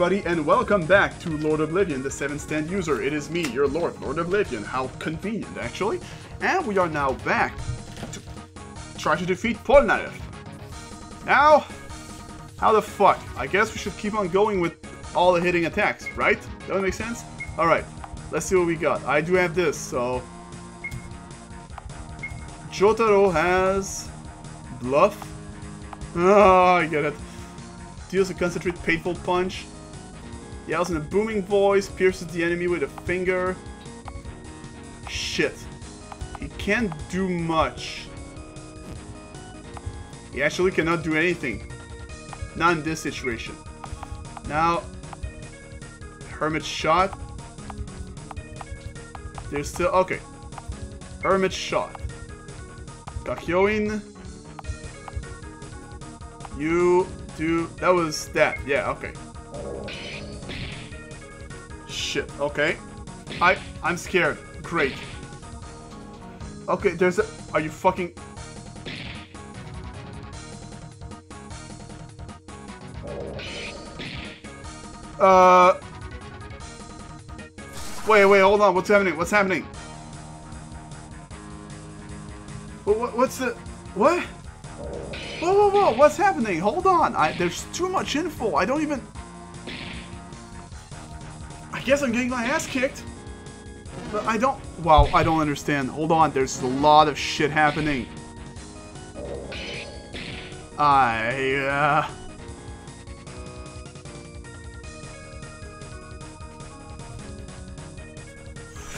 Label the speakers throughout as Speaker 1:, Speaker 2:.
Speaker 1: Everybody and welcome back to Lord Oblivion, the 7th stand user. It is me, your Lord, Lord Oblivion. How convenient, actually. And we are now back to try to defeat Polnareff. Now, how the fuck? I guess we should keep on going with all the hitting attacks, right? That would make sense? Alright, let's see what we got. I do have this, so... Jotaro has... Bluff. Oh, I get it. Deals a concentrated painful punch. Yells in a booming voice, pierces the enemy with a finger. Shit. He can't do much. He actually cannot do anything. Not in this situation. Now, Hermit Shot. There's still... Okay. Hermit Shot. Kakyoin. You do... That was that. Yeah, okay. Shit, okay. I... I'm scared. Great. Okay, there's a... Are you fucking... Uh... Wait, wait, hold on. What's happening? What's happening? What, what's the... What? Whoa, whoa, whoa, what's happening? Hold on. I, there's too much info. I don't even... I guess I'm getting my ass kicked. But I don't... Wow, I don't understand. Hold on, there's a lot of shit happening. I... Uh...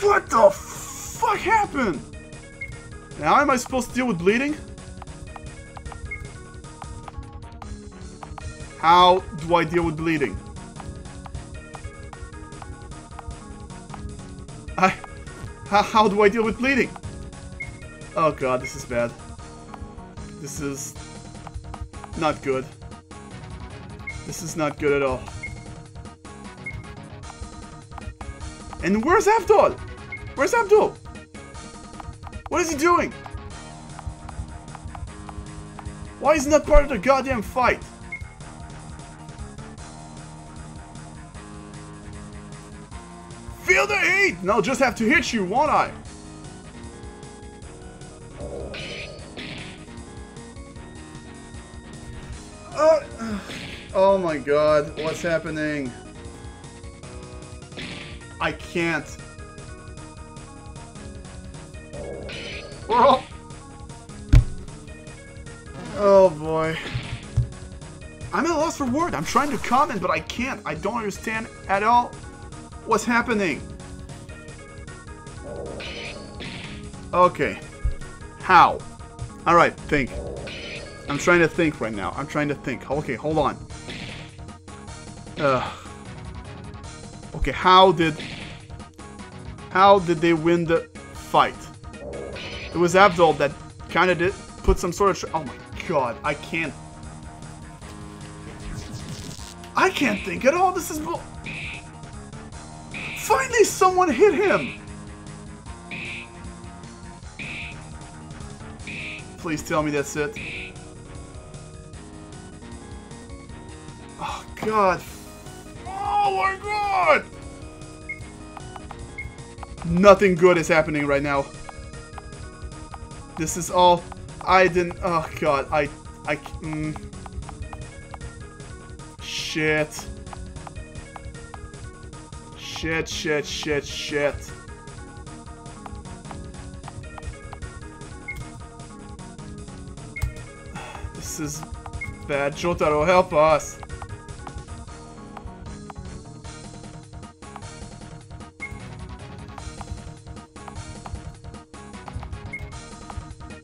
Speaker 1: What the fuck happened? Now am I supposed to deal with bleeding? How do I deal with bleeding? How, how do I deal with bleeding? Oh god, this is bad. This is... Not good. This is not good at all. And where's Abdul? Where's Abdul? What is he doing? Why is he not part of the goddamn fight? Feel the heat! No, just have to hit you, won't I? Uh, oh my god, what's happening? I can't. Oh. oh boy. I'm at a loss for word. I'm trying to comment, but I can't. I don't understand at all what's happening. Okay. How? Alright, think. I'm trying to think right now. I'm trying to think. Okay, hold on. Okay, how did... How did they win the fight? It was Abdul that kind of did put some sort of... Oh my god, I can't... I can't think at all. This is... Finally someone hit him! Please tell me that's it. Oh god. Oh my god! Nothing good is happening right now. This is all... I didn't... Oh, God. I... I... Mm, shit. Shit, shit, shit, shit. This is bad. Jotaro, help us.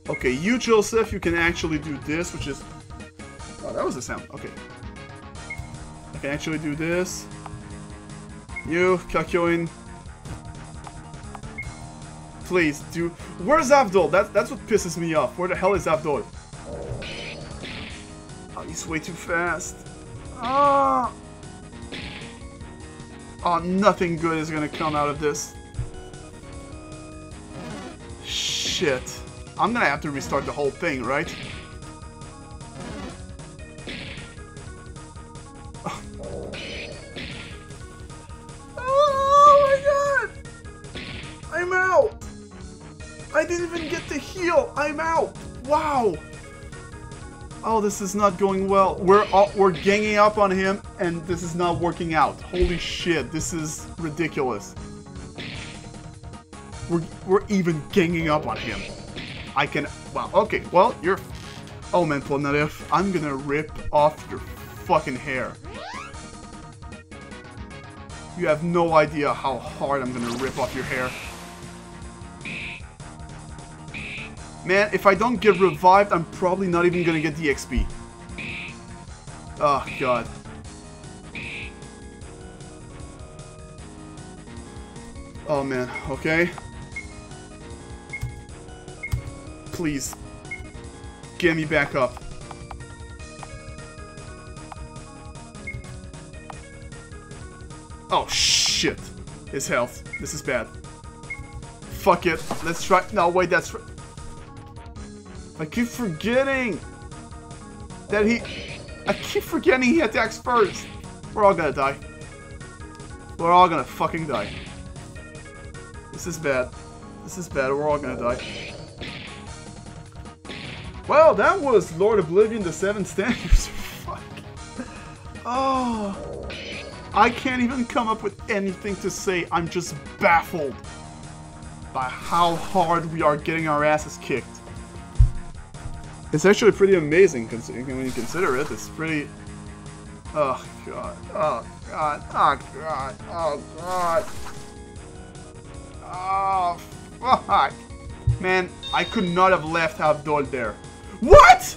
Speaker 1: Okay, you, Joseph, you can actually do this, which is... Oh, that was a sound. Okay. I can actually do this. You, Kakyoin. Please, do... Where's Abdul? That, that's what pisses me off. Where the hell is Abdul? Oh, he's way too fast. Ah! Oh, nothing good is gonna come out of this. Shit. I'm gonna have to restart the whole thing, right? Wow. Oh, this is not going well. We're all, we're ganging up on him, and this is not working out. Holy shit, this is ridiculous. We're, we're even ganging up on him. I can... Wow, okay, well, you're... Oh man, Polnareff, I'm gonna rip off your fucking hair. You have no idea how hard I'm gonna rip off your hair. Man, if I don't get revived, I'm probably not even gonna get the XP. Oh, ah, God. Oh, man. Okay. Please. Get me back up. Oh, shit. His health. This is bad. Fuck it. Let's try- No, wait, that's- I keep forgetting that he... I keep forgetting he attacks first. We're all gonna die. We're all gonna fucking die. This is bad. This is bad. We're all gonna die. Well, that was Lord Oblivion, the Seven Standards. Fuck. Oh. I can't even come up with anything to say. I'm just baffled by how hard we are getting our asses kicked. It's actually pretty amazing when you consider it. It's pretty... Oh, God. Oh, God. Oh, God. Oh, God. Oh, fuck. Man, I could not have left Abdul there. What?!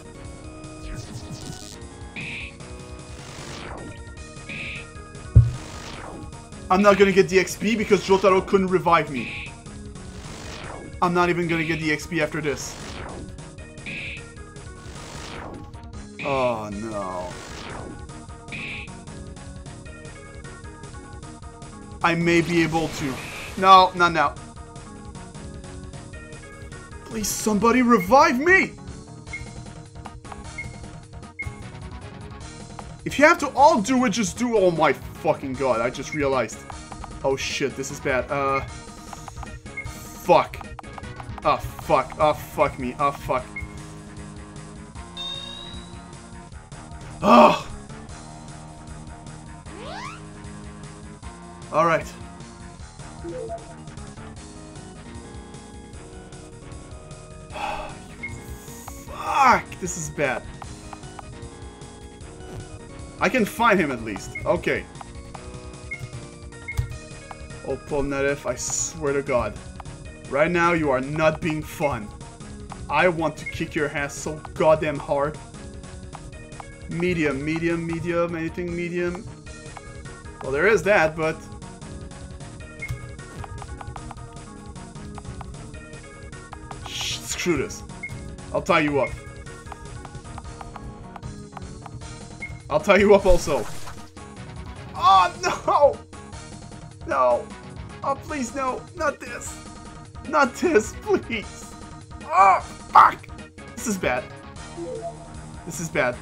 Speaker 1: I'm not gonna get the XP because Jotaro couldn't revive me. I'm not even gonna get the XP after this. Oh no. I may be able to. No, not now. Please somebody revive me! If you have to all do it, just do- Oh my fucking god, I just realized. Oh shit, this is bad. Uh... Fuck. Oh fuck. Oh fuck me. Oh fuck. Oh! Alright. Fuck! This is bad. I can find him at least. Okay. Oh, Polnareff, I swear to God. Right now, you are not being fun. I want to kick your ass so goddamn hard. Medium, medium, medium, anything medium. Well, there is that, but... Screw this. I'll tie you up. I'll tie you up also. Oh, no! No. Oh, please, no. Not this. Not this, please. Oh, fuck! This is bad. This is bad.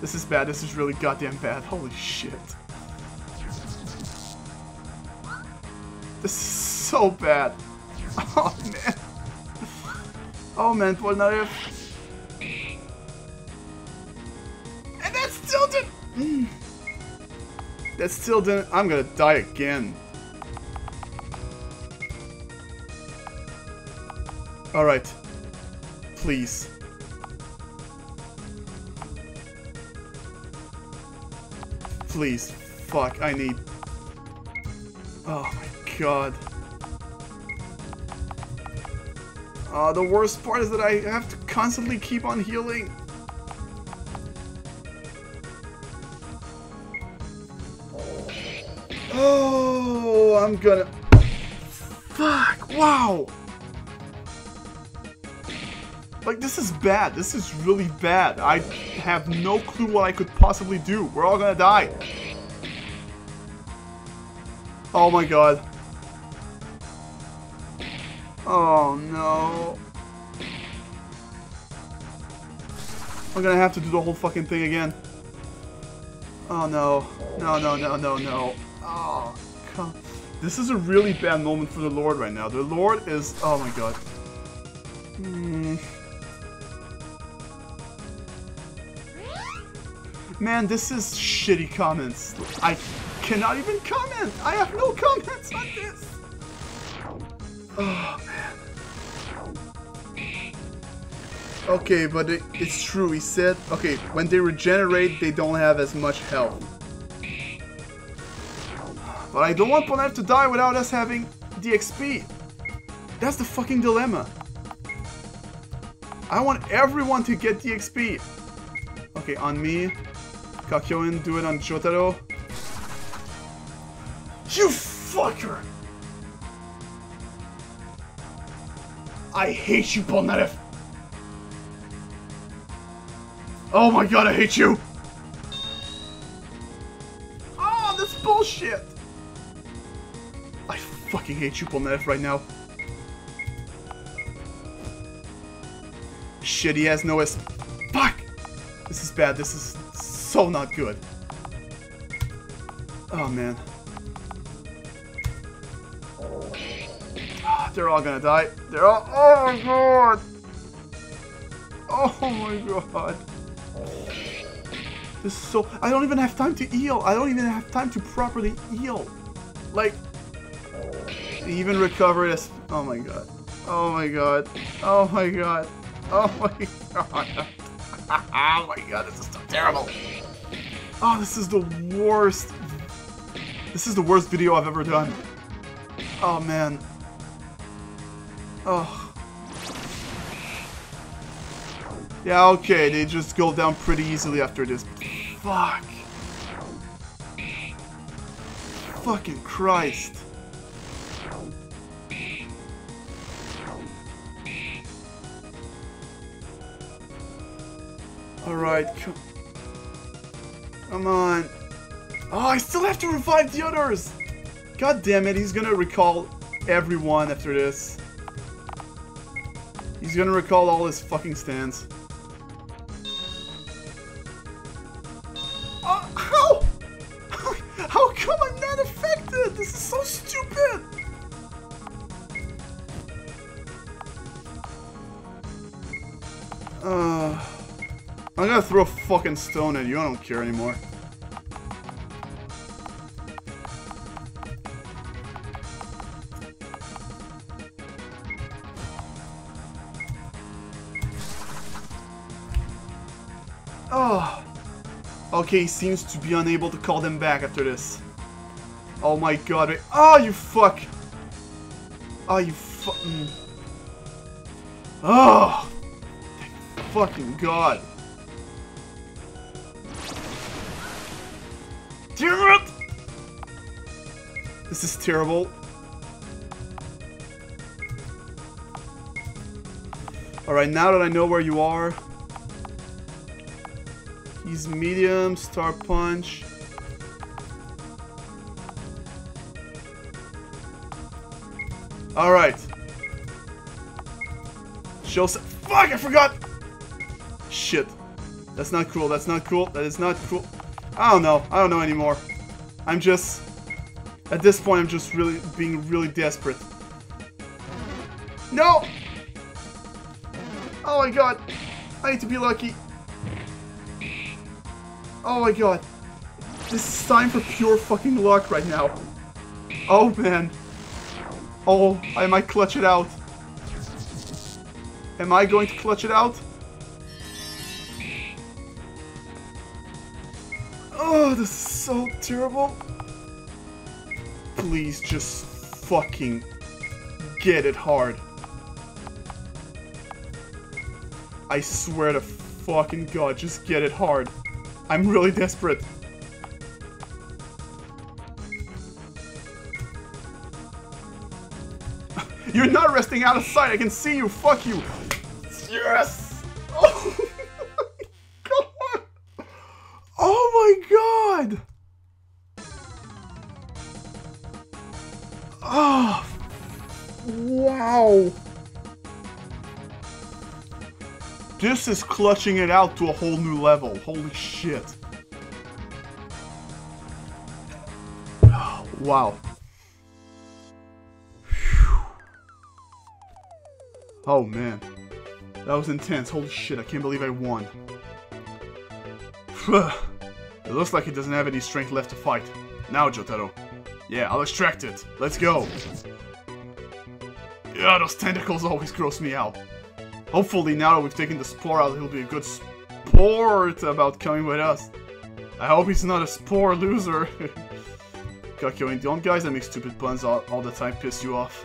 Speaker 1: This is bad. This is really goddamn bad. Holy shit. This is so bad. Oh, man. Oh, man, Polnareff. And that still didn't... That still didn't... I'm gonna die again. Alright. Please. Please. Fuck, I need... Oh my god. Uh, the worst part is that I have to constantly keep on healing. Oh, I'm gonna... Fuck, wow! Like, this is bad. This is really bad. I have no clue what I could possibly do. We're all gonna die. Oh my god. Oh no. I'm gonna have to do the whole fucking thing again. Oh no. No, no, no, no, no. Oh, God. This is a really bad moment for the Lord right now. The Lord is... Oh my god. Hmm. Man, this is shitty comments. I cannot even comment. I have no comments on this. Oh, man. Okay, but it, it's true. He said, okay, when they regenerate, they don't have as much health. But I don't want Polnareff to die without us having the XP. That's the fucking dilemma. I want everyone to get the XP. Okay, on me. Kakyoin, do it on Jotaro. You fucker! I hate you, Polnareff! Oh my god, I hate you! Oh, this bullshit! I fucking hate you, Polnareff, right now. Shit, he has no S. Fuck! This is bad, this is so not good. Oh, man. Ah, they're all gonna die. They're all- Oh my god! Oh my god. This is so- I don't even have time to heal. I don't even have time to properly heal. Like, even recover this- Oh my god. Oh my god. Oh my god. Oh my god. oh my god, this is so terrible. Oh, this is the worst. This is the worst video I've ever done. Oh man. Oh. Yeah, okay, they just go down pretty easily after this. Fuck. Fucking Christ. Alright, come, come on. Oh, I still have to revive the others! God damn it, he's gonna recall everyone after this. He's gonna recall all his fucking stands. Throw a fucking stone at you, I don't care anymore. Oh. Okay, he seems to be unable to call them back after this. Oh my god. wait- Oh, you fuck. Oh, you fucking... Oh. Thank fucking god. This is terrible. Alright, now that I know where you are, He's medium, star punch. Alright. Show some- Fuck, I forgot! Shit. That's not cool, that's not cool, that is not cool. I don't know, I don't know anymore. I'm just... At this point, I'm just really being really desperate. No! Oh my god. I need to be lucky. Oh my god. This is time for pure fucking luck right now. Oh man. Oh, I might clutch it out. Am I going to clutch it out? Oh, this is so terrible. Please just fucking get it hard. I swear to fucking god, just get it hard. I'm really desperate. You're not resting out of sight. I can see you. Fuck you. Yes. Oh my god. Oh my god. Oh. Wow. This is clutching it out to a whole new level. Holy shit. Wow. Whew. Oh man. That was intense. Holy shit, I can't believe I won. it looks like he doesn't have any strength left to fight. Now, Jotaro. Yeah, I'll extract it. Let's go. Yeah, those tentacles always gross me out. Hopefully, now that we've taken the spore out, he'll be a good sport about coming with us. I hope he's not a spore loser. Kakyoin, don't guys that make stupid puns all, all the time piss you off.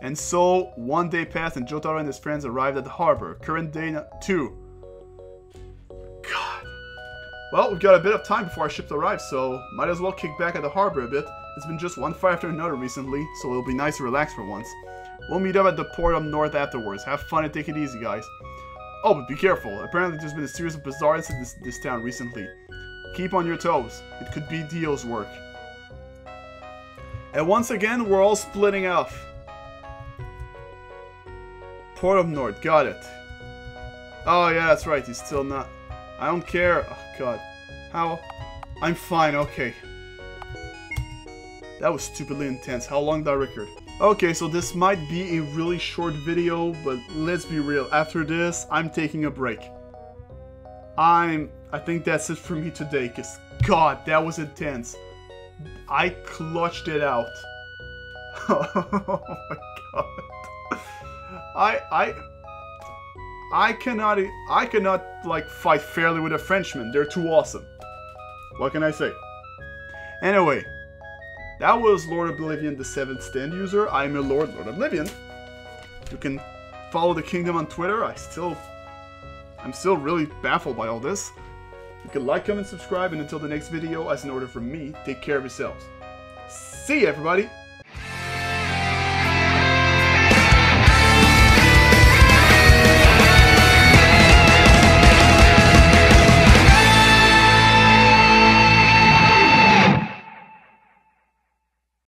Speaker 1: And so, one day passed and Jotaro and his friends arrived at the harbor. Current day 2. Well, we've got a bit of time before our ship arrives, so might as well kick back at the harbor a bit. It's been just one fight after another recently, so it'll be nice to relax for once. We'll meet up at the port up north afterwards. Have fun and take it easy, guys. Oh, but be careful. Apparently there's been a series of bizarre incidents in this town recently. Keep on your toes. It could be Dio's work. And once again, we're all splitting off. Port of North, got it. Oh yeah, that's right, he's still not... I don't care. Oh god. How? I'm fine, okay. That was stupidly intense. How long did I record? Okay, so this might be a really short video, but let's be real. After this, I'm taking a break. I'm... I think that's it for me today, because god, that was intense. I clutched it out. oh my god. I I I cannot I cannot like fight fairly with a Frenchman. They're too awesome. What can I say? Anyway, that was Lord Oblivion, the seventh stand user. I'm your Lord, Lord Oblivion. You can follow the kingdom on Twitter. I still I'm still really baffled by all this. You can like, comment, subscribe, and until the next video, as an order from me, take care of yourselves. See you, everybody!